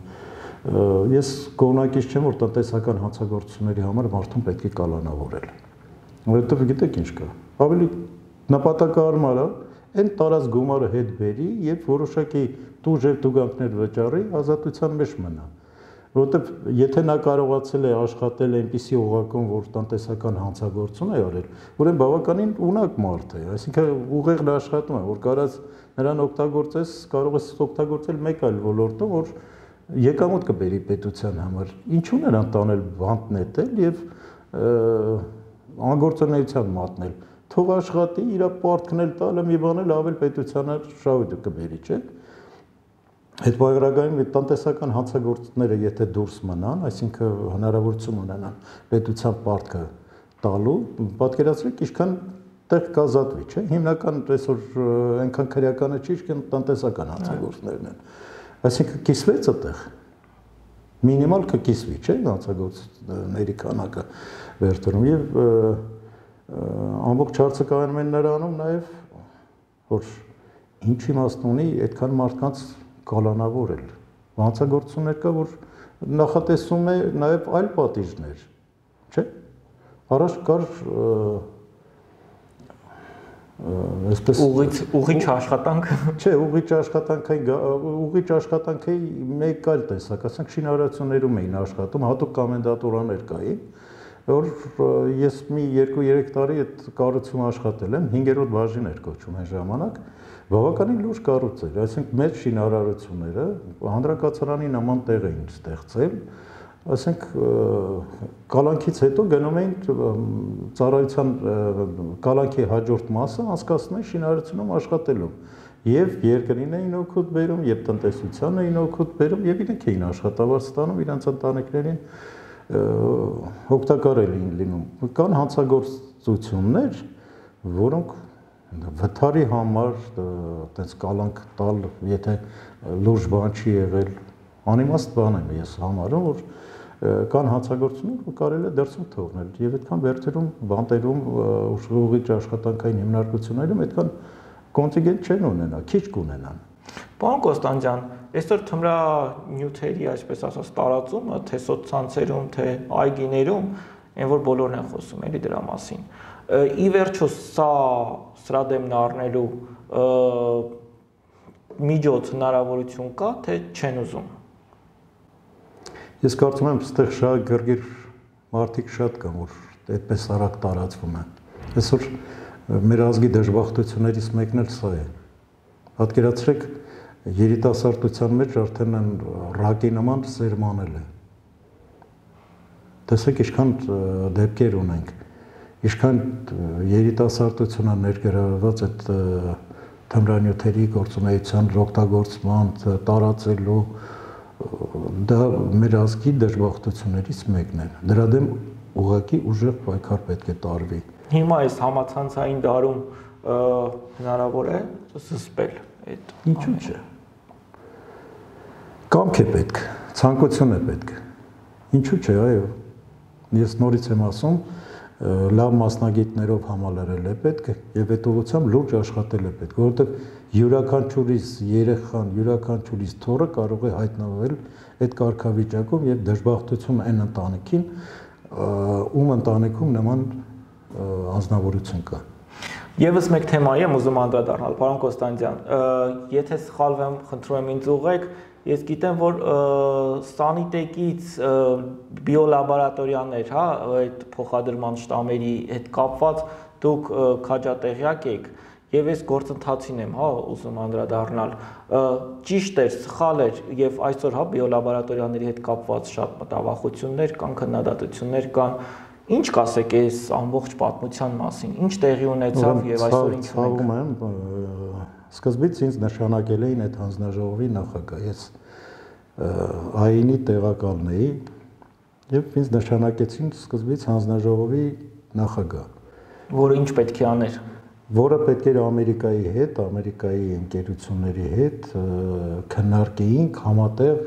ես կողմնակից չեմ որ տնտեսական հանցագործությունների համար մարդուն պետք է կալանավորել որովհետև գիտեք ինչ կա ավելի նպատակարար է այն տարած գումարը հետ բերի եւ որոշակի տուժեր տուգանքներ վճարի ազատության մեջ մնա որովհետև եթե նա կարողացել է աշխատել այնպիսի օղակում, որ տնտեսական հանցագործություն է արել, ուրեմն բավականին ունակ մարդ է, այսինքն ուղեղն աշխատում է, որ կարած նրան օգտագործես, կարող ես օգտագործել մեկ այլ ոլորտում, որ եկամուտ կբերի պետության համար։ Ինչու նրան տանել բանտ նետել եւ անգործունեության մատնել։ Թող աշխատի, իր պարտքն էլ տալը մի բան էլ ավել պետությանը շահույթ կբերի, չէ՞։ Այդ բաղրագային տնտեսական հանցագործները եթե դուրս մնան, այսինքն հնարավորություն ունենան պետության պարտքը տալու, պատկերացրեք, ինչքան տեղ կազատվի, չէ՞։ Հիմնական այսօր այնքան քրեականը չի, ինչքան տնտեսական հանցագործներն են։ Ա Այսինքն կիսվեց այդտեղ։ Մինիմալ կկիսվի, չէ՞, հանցագործների քանակը վերտրում եւ ամբողջ հարցը կայանում են նրանում նաեւ որ ինչ իմաստ ունի այդքան մարդկանց կալանավորել։ Հանցագործություններ կա, որ նախատեսում է նաեւ այլ պատիժներ, չէ՞։ Առաջ կար այսպես ուղիչ ուղիչ աշխատանք չէ ուղիչ աշխատանքային ուղիչ աշխատանքի մեկ այլ տեսակ ասենք շինարարություններում էին աշխատում հատուկ կոմենդատուրաներ կային որ ես մի 2-3 տարի այդ կառույցում աշխատել եմ 5-րդ բաժին էր կոչում այն ժամանակ բավականին լուրջ կառույց էր այսինքն մեր շինարարությունները հանրակացարանի նման տեղ էին ստեղծել ասենք կալանքից հետո գնում էին ծառայության կալանքի հաջորդ մասը անցկացնում էին շինարարությունում աշխատելով։ եւ երկրին էին օգուտ բերում, եւ տնտեսության էին օգուտ բերում եւ իրենք էին աշխատավարձ ստանում իրանց ընտանիքներին օգտակար էին լինում։ Կան հանցագործություններ, որոնք վթարի համար այտենց կալանք տալ, եթե լուրջ բան չի եղել, անիմաստ բան եմ ես համարում, որ կան հանցագործություններ, որ կարելի է դրսում թողնել եւ այդքան վերջերում բանտերում ուժղուղիչ աշխատանքային հիմնարկություններում այդքան կոնտինգենտ չեն ունենա, քիչ կունենան։ Պարոն Կոստանջյան, այսօր թմրա նյութերի, այսպես ասած, տարածումը, թե սոցցանցերում, թե այգիներում, այն որ բոլորն են խոսում էլի դրա մասին։ Ի վերջո սա սրա դեմն առնելու միջոց հնարավորություն կա, թե չեն ուզում։ Ես կարծում եմ, այստեղ շատ գրգիր մարդիկ շատ կան, որ այդպես արագ տարածվում են։ Այսօր մեր ազգի դժբախտություններից մեկն էլ սա է։ Պատկերացրեք, երիտասարդության մեջ արդեն են ռակի նման սերմանել է։ Տեսեք, ինչքան դեպքեր ունենք, ինչքան երիտասարդությունը ներգրավված այդ թմրանյութերի գործունեության օգտագործման տարածելու դա մեր ազգի դժբախտություններից մեկն է։ Դրա դեմ ուղակի ուժեղ պայքար պետք է տարվի։ Հիմա այս համացանցային դարում հնարավոր է զսպել այդ ինչու՞ չէ։ Կամք է պետք, ցանկություն է պետք։ Ինչու՞ չէ, այո։ Ես նորից եմ ասում, լավ մասնագետներով համալրել է պետք եւ այդ ուղղությամբ լուրջ աշխատել է պետք, որովհետեւ յուրաքանչյուրիս երեխան, յուրաքանչյուրիս թորը կարող է հայտնվել այդ կարգավիճակում եւ դժբախտություն այն ընտանիքին, ում ընտանիքում նման անznավորություն կա։ Եվս մեկ թեմայի եմ ուզում անդրադառնալ, պարոն Կոստանդյան, եթե սխալվեմ, խնդրում եմ ինձ ուղեք, ես գիտեմ, որ սանիտեկից բիոլաբորատորիաներ, հա, այդ փոխադրման շտամերի հետ կապված դուք քաջատեղյակ եք եւ այս գործընթացին եմ, հա, ուզում անդրադառնալ։ Ճիշտ էր, սխալ էր եւ այսօր հա բիոլաբորատորիաների հետ կապված շատ մտավախություններ կան, քննադատություններ կան։ Ինչ կասեք այս ամբողջ պատմության մասին։ Ինչ տեղի ունեցավ եւ այսօր ինչ ցավում եմ, սկզբից ինձ նշանակել էին այդ հանձնաժողովի նախագահ։ Ես ԱԻՆ-ի տեղակալն էի եւ ինձ նշանակեցին սկզբից հանձնաժողովի նախագահ, որը ինչ պետք է աներ որը պետք էր Ամերիկայի հետ, Ամերիկայի ընկերությունների հետ քննարկեինք համատեղ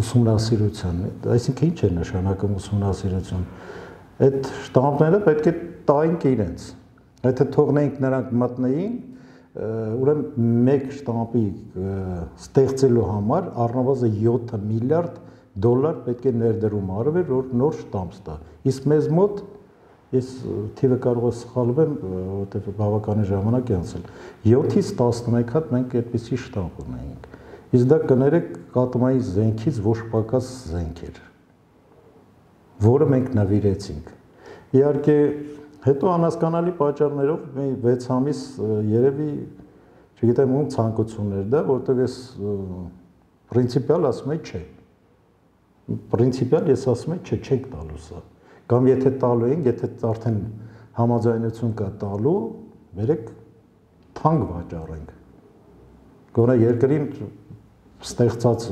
ուսումնասիրության։ Այսինքն ինչ է նշանակում ուսումնասիրություն։ Այդ շտամպները պետք է տայինք իրենց։ Եթե թողնեինք նրանք մտնեին, ուրեմն մեկ շտամպի ստեղծելու համար առնվազն 7 միլիարդ դոլար պետք է ներդրում արվեր, որ նոր շտամպ ստա։ Իսկ մեզ մոտ Ես թիվը կարող է սխալվեմ, որովհետև բավականին ժամանակ է անցել։ 7-ից 11 հատ մենք այդպիսի շտամբ ունեինք։ Իսկ դա կներեք կատմայի զենքից ոչ պակաս զենք էր, որը մենք նվիրեցինք։ Իհարկե, հետո անհասկանալի պատճառներով մի 6 ամիս երևի չգիտեմ ում ցանկություններ դա, որովհետև ես պրինցիպիալ ասում եմ չէ։ Պրինցիպիալ ես ասում եմ չէ, չեք տալու սա Կամ եթե տալու են, եթե արդեն համաձայնություն կա տալու, վերեք թանկ վաճառենք։ Գոնե երկրին ստեղծած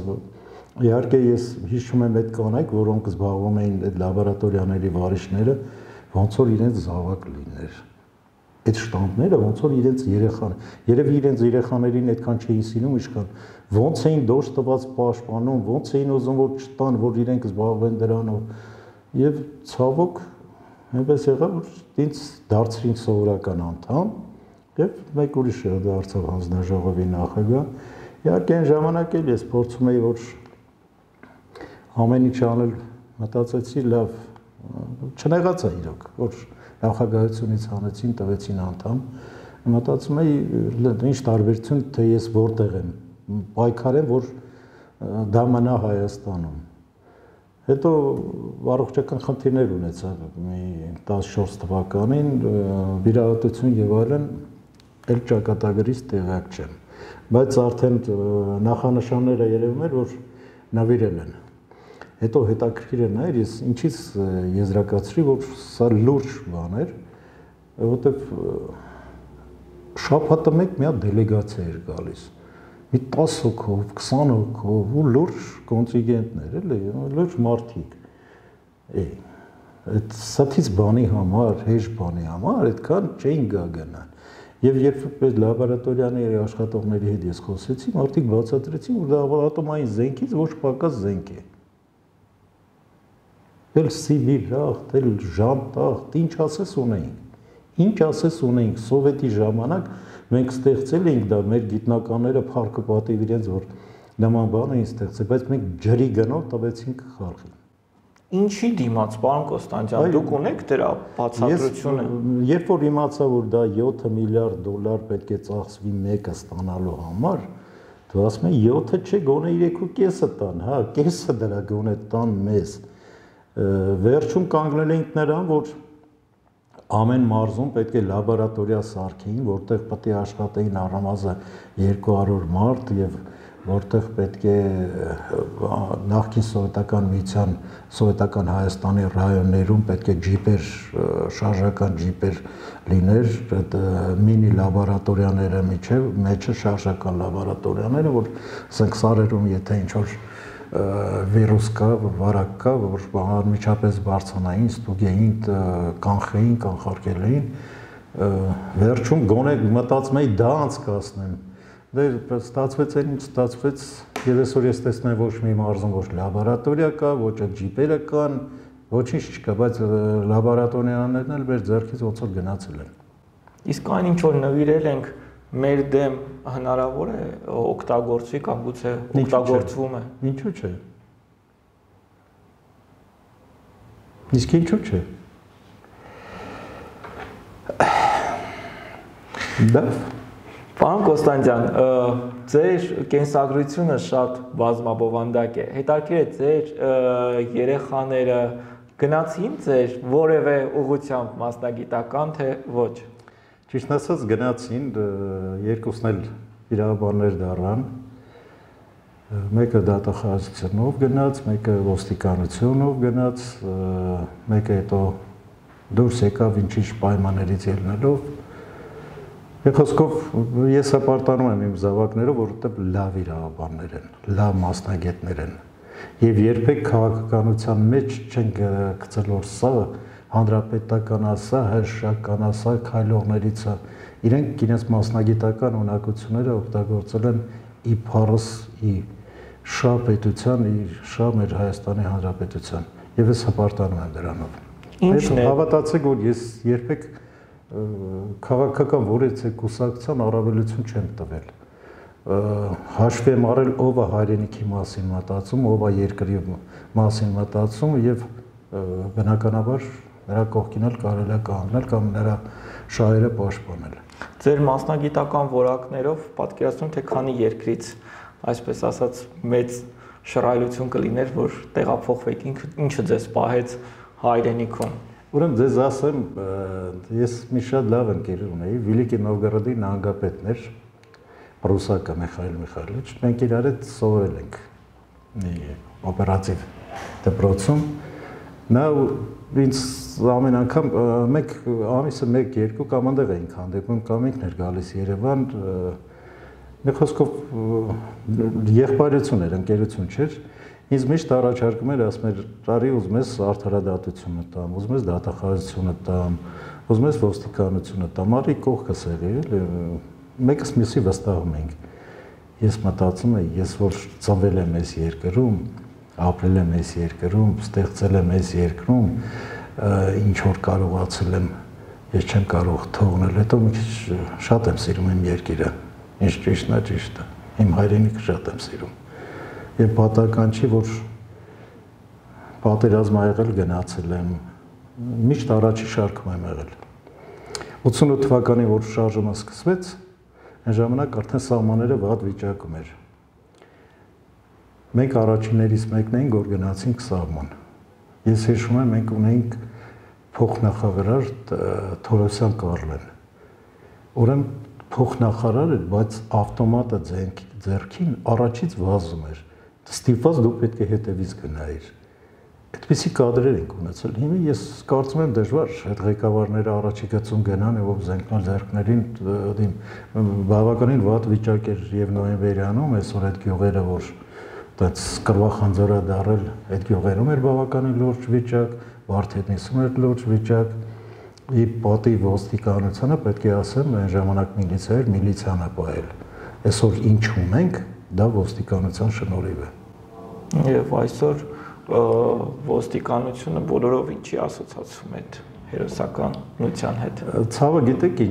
իհարկե ես հիշում եմ այդ կանայք, որոնք զբաղվում էին այդ լաբորատորիաների վարիշները, ոնց որ իրենց զավակ լիներ այդ շտամպները ոնց որ իրենց երեխան երևի իրենց երեխաներին այդքան չէին սիրում ինչքան ոնց էին դոշ տված պաշտպանում ոնց էին ուզում որ չտան որ իրենք զբաղվեն դրանով եւ ցավոք այնպես եղավ որ ինձ դարձրին սովորական անդամ եւ մեկ ուրիշը դարձավ հանձնաժողովի նախագահ իհարկե այն ժամանակ էլ ես փորձում էի որ ամեն ինչ անել մտածեցի լավ չնեղացա իրոք որ նախագահությունից հանեցին տվեցին անդամ մտածում էի ինչ տարբերություն թե ես որտեղ եմ պայքարեմ որ դա մնա Հայաստանում Հետո առողջական խնդիրներ ունեցավ մի 14 թվականին վիրահատություն եւ այլն էլ ճակատագրից տեղակ չեմ բայց արդեն նախանշանները երևում էր որ նվիրել են հետո հետաքրքիր է նայր ես ինչից եզրակացրի որ սա լուրջ բան էր որովհետեւ շաբաթը մեկ մի հատ դելեգացիա էր գալիս մի 10 հոգով, 20 հոգով ու լուրջ կոնտինգենտներ, էլի, լուրջ մարդիկ։ Է այդ սաթից բանի համար, հեշ բանի համար այդքան չէին գա գնան։ Եվ երբ այդ լաբորատորիաների աշխատողների հետ ես խոսեցի, մարդիկ բացատրեցին, որ դա ատոմային զենքից ոչ պակաս զենք է։ Էլ սիվիլախտ, էլ ժանտախտ, ինչ ասես ունեինք Ինչ ասես ունեինք սովետի ժամանակ մենք ստեղծել էինք դա մեր գիտնականները փառքը պատիվ իրենց որ նման բան էին ստեղծել, բայց մենք ջրի գնով տվեցինք խարխին։ Ինչի դիմաց, պարոն Կոստանջյան, դուք ունեք դրա բացատրությունը։ Երբ որ իմացա, որ դա 7 միլիարդ դոլար պետք է ծախսվի մեկը ստանալու համար, դու ասում ես 7-ը չէ, գոնե 3.5-ը տան, հա, կեսը դրա գոնե տան մեզ։ Վերջում կանգնել էինք նրան, որ ամեն մարզում պետք է լաբորատորիա սարքեին, որտեղ պետք է աշխատեին առամազը 200 մարդ եւ որտեղ պետք է նախկին սովետական միության սովետական Հայաստանի ռայոններում պետք է ջիպեր շարժական ջիպեր լիներ այդ մինի լաբորատորիաները միջև մեջը շարժական լաբորատորիաները որ ասենք սարերում եթե ինչ որ վիրուս կա, վարակ կա, որ անմիջապես բարձրանային, ստուգեին, կանխեին, կանխարգելեին, վերջում գոնե մտածում էի դա անցկացնեմ։ Դե ստացվեց այն, ստացվեց, եւ այսօր ես տեսնում եմ ոչ մի մարզում ոչ լաբորատորիա կա, ոչ ջիպերը կան, ոչինչ չկա, բայց լաբորատորիաներն էլ մեր ձեռքից ոնց որ գնացել են։ Իսկ այն ինչ որ նվիրել ենք մեր դեմ հնարավոր է օգտագործվի կամ գուցե օգտագործվում է։ Ինչու՞ չէ։ Իսկ ինչու՞ չէ։ Դա Պարոն Կոստանջան, ձեր կենսագրությունը շատ բազմաբովանդակ է։ Հետաքրքիր է ձեր երեխաները գնացին ձեր որևէ ուղությամբ մասնագիտական թե ոչ։ Ճիշտ ասած գնացին երկուսն էլ իրավաբաններ դառան։ Մեկը դատախազությունով գնաց, մեկը ոստիկանությունով գնաց, մեկը հետո դուրս եկավ ինչ-ինչ պայմաններից ելնելով։ Եղոսկով ես հպարտանում եմ իմ զավակները, որովհետև լավ իրավաբաններ են, լավ մասնագետներ են։ Եվ երբեք քաղաքականության մեջ չեն գցել որ սա հանրապետական ասա, հրշական ասա, քայլողներից է։ Իրենք իրենց մասնագիտական ունակությունները օգտագործել են ի փառս ի շա պետության, ի շա մեր Հայաստանի Հանրապետության։ Եվ ես հպարտանում եմ դրանով։ Ինչն է։ Հավատացեք, որ ես երբեք քաղաքական որևէ կուսակցության առավելություն չեմ տվել հաշվի եմ առել ով է հայրենիքի մասին մտածում, ով է երկրի մասին մտածում եւ բնականաբար նրա կողքին էլ կարելի է կանգնել կամ նրա շահերը պաշտպանել։ Ձեր մասնագիտական որակներով պատկերացնում թե քանի երկրից, այսպես ասած, մեծ շռայլություն կլիներ, որ տեղափոխվեք, ինչը ձեզ պահեց հայրենիքում։ Ուրեմն ձեզ ասեմ, ես մի շատ լավ ընկեր ունեի, Վիլիկի Նովգորոդի նահանգապետն էր, Պրուսակը Միխայել Միխայելիչ, մենք իրար հետ սովորել ենք օպերատիվ դպրոցում։ Նա ինձ ամեն անգամ մեկ ամիսը 1-2 կամ այնտեղ էինք հանդիպում կամ ինքն էր գալիս Երևան մի խոսքով եղբայրություն էր, ընկերություն չէր։ Ինձ միշտ առաջարկում էր, ասում էր, «Տարի ուզում ես արդարադատությունը տամ, ուզում ես դատախազությունը տամ, ուզում ես ոստիկանությունը տամ, արի կողքս եղի, էլի մեկս մյուսի վստահում ենք»։ Ես մտածում եմ, ես որ ծնվել եմ այս երկրում, ապրել եմ այս երկրում, ստեղծել եմ այս երկրում, ինչ որ կարողացել եմ, ես չեմ կարող թողնել, հետո մի քիչ շատ եմ սիրում իմ երկիրը։ Ինչ ճիշտն է, ճիշտ է։ Իմ հայրենիքը շատ եմ սիրում։ Եվ պատահական չի, որ պատերազմ ա եղել, գնացել եմ։ Միշտ առաջի շարքում եմ եղել։ 88 թվականին, որ շարժումը սկսվեց, այն ժամանակ արդեն սահմանները վատ վիճակում էր Մենք առաջիններից մեկն էինք, որ գնացինք սահման։ Ես հիշում եմ, մենք ունեինք փոխնախարար Թորոսյան Կարլեն։ Ուրեմն փոխնախարար էր, բայց ավտոմատը ձերքին առաջից վազում էր։ Ստիպված դու պետք է հետևից գնայիր։ Այդպիսի կադրեր ենք ունեցել։ Հիմա ես կարծում եմ դժվար այդ ղեկավարները առաջի գծում գնան եւ զենքնալ ձեռքներին դիմ բավականին վատ վիճակ էր եւ նոյեմբերյանում այսօր այդ գյուղերը որ այդց կրվախանձորա դարել այդ գյուղերում էր բավականին լուրջ վիճակ, Վարդենիսում էր լուրջ վիճակ, ի պատի ոստիկանությունը պետք է ասեմ այն ժամանակ միլիցիա էր, միլիցիան է ողել։ Այսօր ինչ ունենք, դա ոստիկանության շնորհիվ է։ Եվ այսօր ոստիկանությունը բոլորով ինչի ասոցացում այդ հերոսական նության հետ։ Ցավը գիտեք է,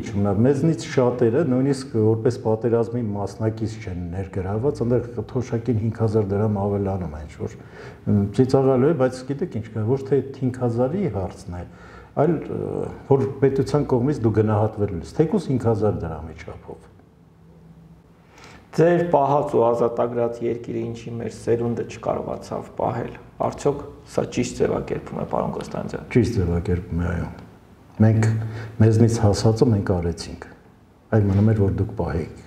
մեզնից շատերը նույնիսկ որպես պատերազմի մասնակից չեն ներգրաված, այնտեղ թոշակին 5000 դրամ ավելանում է ինչ որ ծիծաղալու է, բայց գիտեք ինչ ոչ թե 5000-ի հարցն է, այլ որ պետության կողմից դու գնահատվել ես, թեկուզ 5000 դրամի չափով ձեր պահած ու ազատագրած երկիրը ինչի մեր սերունդը չկարողացավ պահել։ Արդյոք սա ճիշտ ձևակերպում է, պարոն Կոստանդյան։ Ճիշտ ձևակերպում է, այո։ Մենք մեզնից հասածը մենք արեցինք։ Այլ մնում էր որ դուք պահեիք։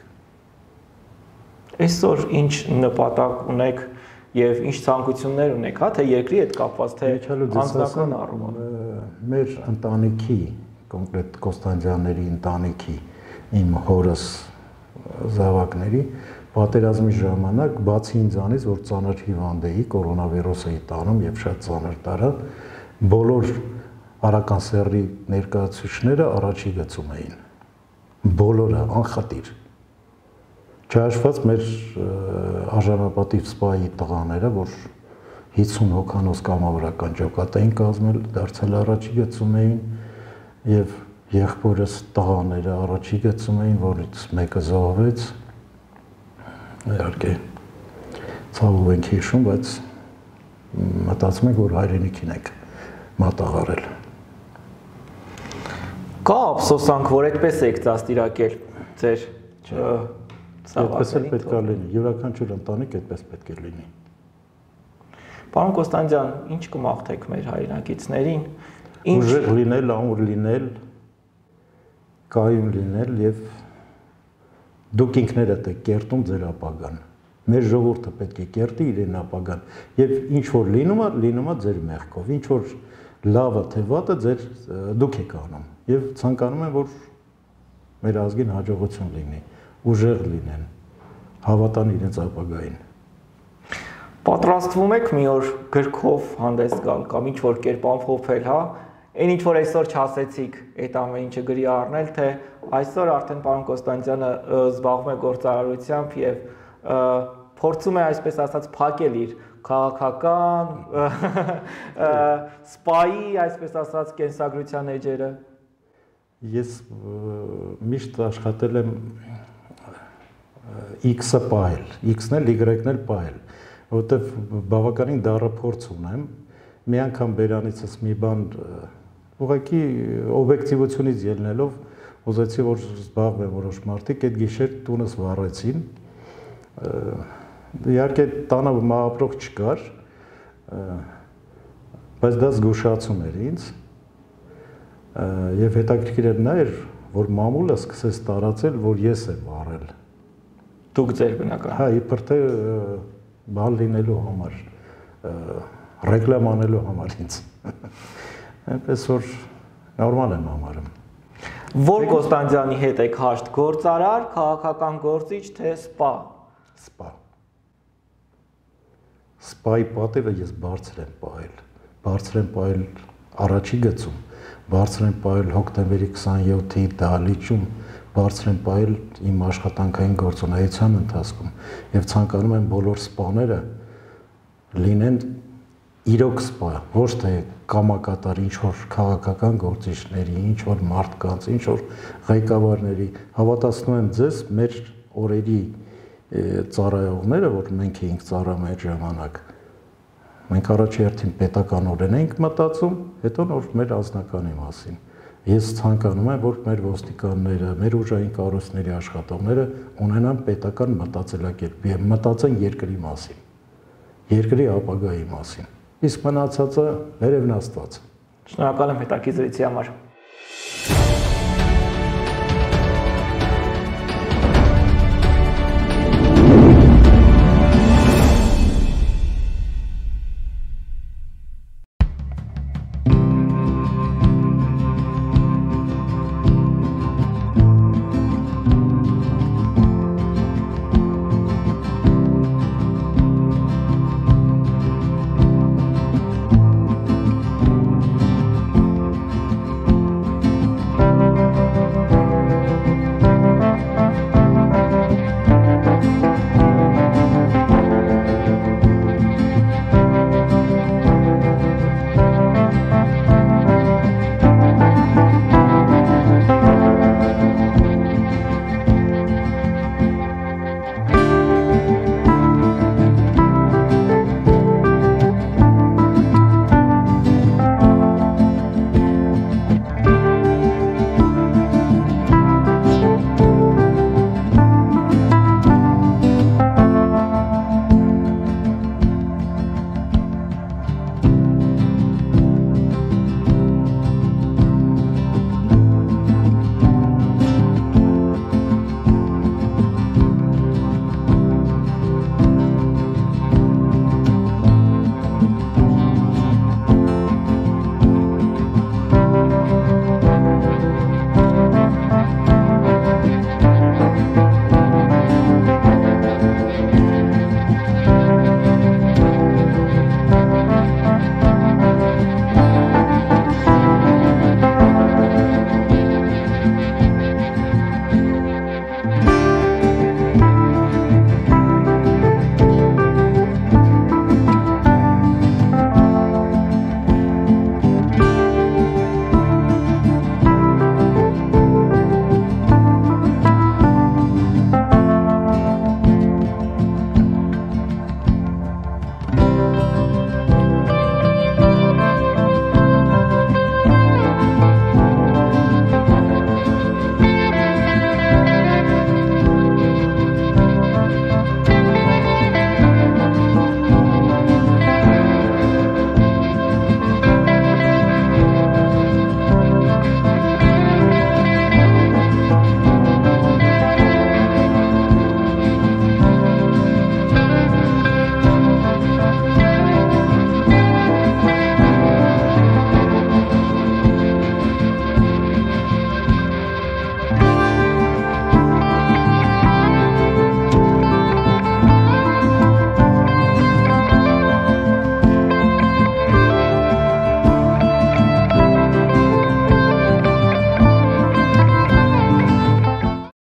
Այսօր ինչ նպատակ ունեք եւ ինչ ցանկություններ ունեք, հա, թե երկրի հետ կապված, թե անձնական առումով։ Մեր ընտանիքի, կոնկրետ Կոստանդյանների ընտանիքի իմ հորս զավակների պատերազմի ժամանակ բացի ինձանից, որ ծանր հիվանդ էի, կորոնավիրուսը էի տանում եւ շատ ծանր տարա, բոլոր արական սեռի ներկայացուցիչները առաջի գծում էին։ Բոլորը անխտիր։ Չհաշված մեր արժանապատիվ սպայի տղաները, որ 50 հոկանոց կամավորական ջոկատ էին կազմել, դարձել առաջի գծում էին եւ եղբորս տղաները առաջի գծում էին, որից մեկը զոհվեց։ Իհարկե ցավով ենք հիշում, բայց մտածում ենք, որ հայրենիքին ենք մատաղարել։ Կա ափսոսանք, որ այդպես եք դաստիարակել ձեր Այդպես էլ պետք է լինի։ Յուրաքանչյուր ընտանիք այդպես պետք է լինի։ Պարոն Կոստանդյան, ինչ կմաղթեք մեր հայրենակիցներին։ Ինչ ուժեղ լինել, ամուր լինել, կայուն լինել եւ դուք ինքներդ եք կերտում ձեր ապագան։ Մեր ժողովուրդը պետք է կերտի իրեն ապագան եւ ինչ որ լինում է, լինում է ձեր մեղքով։ Ինչ որ լավը թե վատը ձեր դուք եք անում եւ ցանկանում եմ որ մեր ազգին հաջողություն լինի, ուժեղ լինեն, հավատան իրենց ապագային։ Պատրաստվում եք մի օր գրքով հանդես գալ կամ ինչ որ կերպ ամփոփել, հա, Այն ինչ որ այսօր չասեցիք, այդ ամեն ինչը գրի առնել, թե այսօր արդեն պարոն Կոստանտյանը զբաղվում է գործարարությամբ եւ փորձում է այսպես ասած փակել իր քաղաքական սպայի, այսպես ասած, կենսագրության էջերը։ Ես միշտ աշխատել եմ X-ը պահել, X-ն էլ Y-ն էլ պահել, որովհետև բավականին դառը փորձ ունեմ։ Մի անգամ բերանիցս մի բան Ուղղակի օբյեկտիվությունից ելնելով ուզեցի որ զբաղվեմ որոշ մարդիկ այդ գիշեր տունս վառեցին իհարկե տանը մահապրող չկար բայց դա զգուշացում էր ինձ եւ հետաքրքիր էր նա էր որ մամուլը սկսեց տարածել որ ես եմ վառել դուք ձեր բնական հա իբր թե բան լինելու համար ռեկլամ անելու համար ինձ այնպես որ նորմալ եմ համարում։ Որ Կոստանդյանի հետ եք հաշտ գործարար, քաղաքական գործիչ, թե սպա։ Սպա։ Սպայի պատևը ես բարձր եմ ողել։ Բարձր եմ ողել առաջի գծում, բարձր եմ ողել հոկտեմբերի 27-ի դահլիճում, բարձր եմ ողել իմ աշխատանքային գործունեության ընթացքում եւ ցանկանում եմ բոլոր սպաները լինեն իրոք սպա, ոչ թե կամակատար ինչ որ քաղաքական գործիչների, ինչ որ մարդկանց, ինչ որ ղեկավարների, հավատացնում եմ ձեզ մեր օրերի ծառայողները, որ մենք էինք ծառայում այդ ժամանակ, մենք առաջի հերթին պետականորեն ենք մտածում, հետո նոր մեր անձնականի մասին։ Ես ցանկանում եմ, որ մեր ոստիկանները, մեր ուժային կառույցների աշխատողները ունենան պետական մտածելակերպ եւ մտածեն երկրի մասին, երկրի ապագայի մասին իսկ մնացածը վերևն Աստված։ Շնորհակալ եմ հետաքրքրիցի համար։